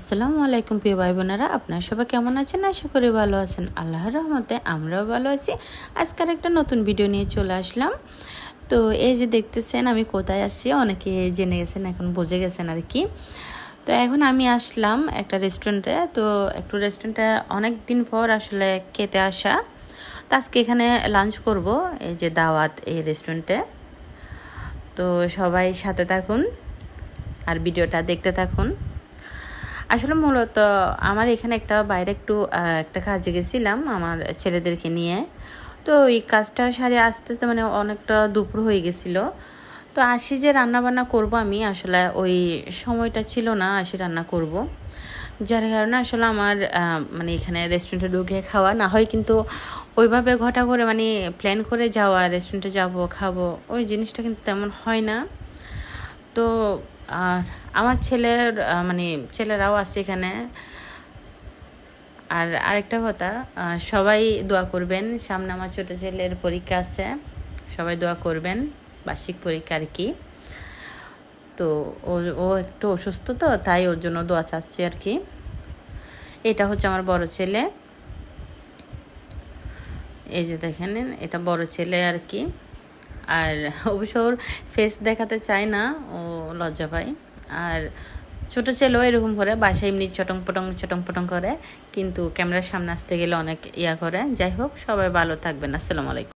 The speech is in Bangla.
আসসালামু আলাইকুম প্রিয় ভাই বোনেরা আপনারা সবাই কেমন আছেন? আশা করি ভালো আছেন। আল্লাহর রহমতে আমরাও ভালো আছি। আজকের একটা নতুন ভিডিও নিয়ে চলে আসলাম। তো এই যে দেখতেছেন, আমি কোথায় আসছি অনেকে জেনে গেছেন, এখন বুঝে গেছেন আর কি তো এখন আমি আসলাম একটা রেস্টুরেন্টে তো একটু রেস্টুরেন্টে অনেক দিন পর আসলে খেতে আসা। তো আজকে এখানে লাঞ্চ করব, এই যে দাওয়াত এই রেস্টুরেন্টে তো সবাই সাথে থাকুন আর ভিডিওটা দেখতে থাকুন। আসলে মূলত আমার এখানে একটা বাইরে একটু একটা কাজে গেছিলাম আমার ছেলেদেরকে নিয়ে। তো এই কাজটা সারে আস্তে আস্তে মানে অনেকটা দুপুর হয়ে গেছিল। তো আসি যে রান্না বান্না করব আমি, আসলে ওই সময়টা ছিল না, আসি রান্না করব। যার কারণে আসলে আমার মানে এখানে রেস্টুরেন্টে ঢুকে খাওয়া না হয়, কিন্তু ওইভাবে ঘটা করে মানে প্ল্যান করে যাওয়া রেস্টুরেন্টে যাব, খাব, ওই জিনিসটা কিন্তু তেমন হয় না। তো, আর আমার ছেলের মানে ছেলেরাও আছে এখানে। আর আরেকটা কথা সবাই দোয়া করবেন। সামনে আমার ছোটো ছেলের পরীক্ষা আছে, সবাই দোয়া করবেন, বার্ষিক পরীক্ষা আর কি। তো ও ও একটু অসুস্থ তো, তাই ওর জন্য দোয়া চাচ্ছি আর কি। এটা হচ্ছে আমার বড় ছেলে। এই যে দেখেন, এটা বড় ছেলে আর কি। আর অবশ্য ওর ফেস দেখাতে চায় না, ও লজ্জা পায়। আর ছোটো ছেলেও এরকম করে, বাসায় এমনি চটং পটং চটং পটং করে। কিন্তু ক্যামেরার সামনে আসতে গেলে অনেক ইয়া করে। যাই হোক, সবাই ভালো থাকবেন। আসসালামু আলাইকুম।